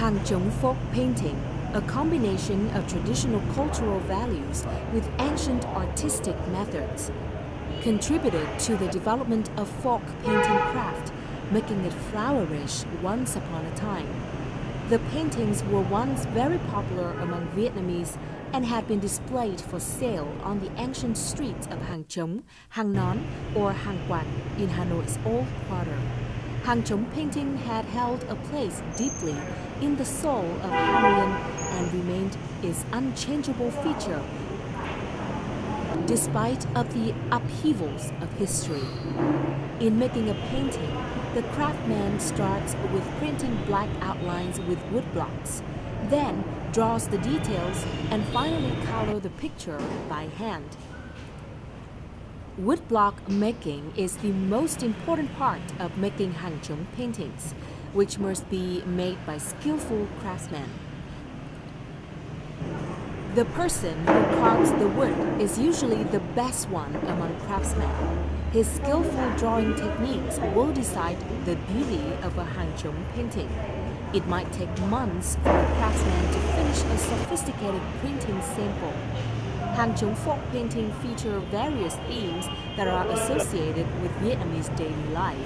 Hang Trong folk painting, a combination of traditional cultural values with ancient artistic methods, contributed to the development of folk painting craft, making it flourish once upon a time. The paintings were once very popular among Vietnamese and had been displayed for sale on the ancient streets of Hang Trong, Hang Non, or Hang Quat in Hanoi's old quarter. Hang Trong painting had held a place deeply in the soul of Hanoian and remained its unchangeable feature despite of the upheavals of history. In making a painting, the craftsman starts with printing black outlines with wood blocks, then draws the details and finally color the picture by hand. Woodblock making is the most important part of making Hang Trong paintings, which must be made by skillful craftsmen. The person who carves the wood is usually the best one among craftsmen. His skillful drawing techniques will decide the beauty of a Hang Trong painting. It might take months for a craftsman to finish a sophisticated printing sample. Hang Trong folk painting feature various themes that are associated with Vietnamese daily life.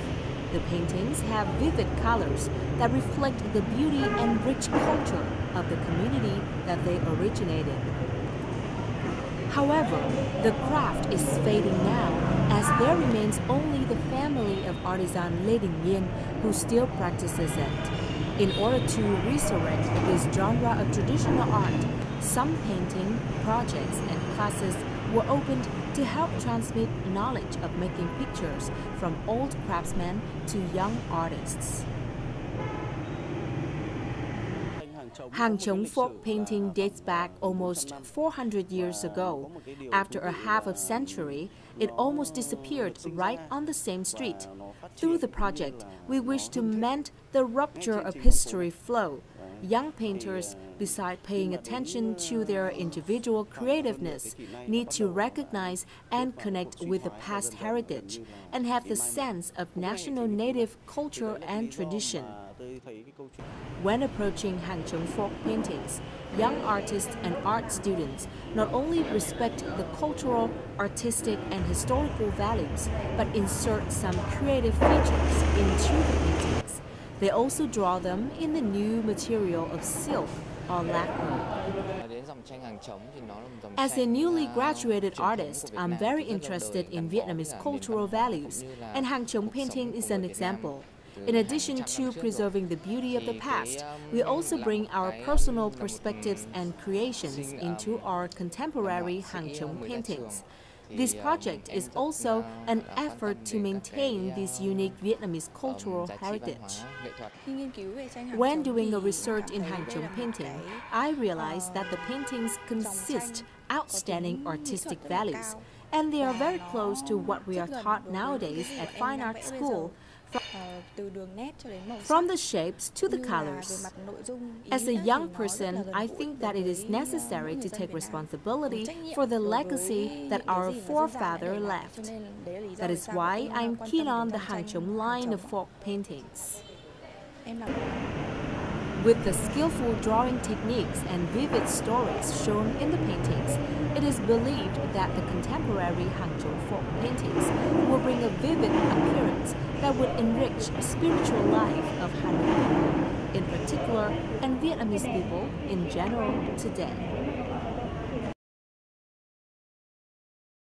The paintings have vivid colors that reflect the beauty and rich culture of the community that they originated. However, the craft is fading now as there remains only the family of artisan Lê Đình Nhiên who still practices it. In order to resurrect this genre of traditional art, some painting, projects, and classes were opened to help transmit knowledge of making pictures from old craftsmen to young artists. Hang Trong folk painting dates back almost 400 years ago. After a half a century, it almost disappeared right on the same street. Through the project, we wish to mend the rupture of history flow. Young painters, beside paying attention to their individual creativeness, need to recognize and connect with the past heritage and have the sense of national native culture and tradition. When approaching Hang Trong folk paintings, young artists and art students not only respect the cultural, artistic, and historical values, but insert some creative features into the paintings. They also draw them in the new material of silk or lacquer. As a newly graduated artist, I'm very interested in Vietnamese cultural values, and Hang Trong painting is an example. In addition to preserving the beauty of the past, we also bring our personal perspectives and creations into our contemporary Hang Trong paintings. This project is also an effort to maintain this unique Vietnamese cultural heritage. When doing a research in Hang Trong painting, I realized that the paintings consist outstanding artistic values, and they are very close to what we are taught nowadays at fine art school from the shapes to the colors. As a young person, I think that it is necessary to take responsibility for the legacy that our forefather left. That is why I'm keen on the Hang line of folk paintings. With the skillful drawing techniques and vivid stories shown in the paintings, it is believed that the contemporary Hang Trong folk paintings will bring a vivid appearance that would enrich the spiritual life of Hanoi people in particular and Vietnamese people in general today.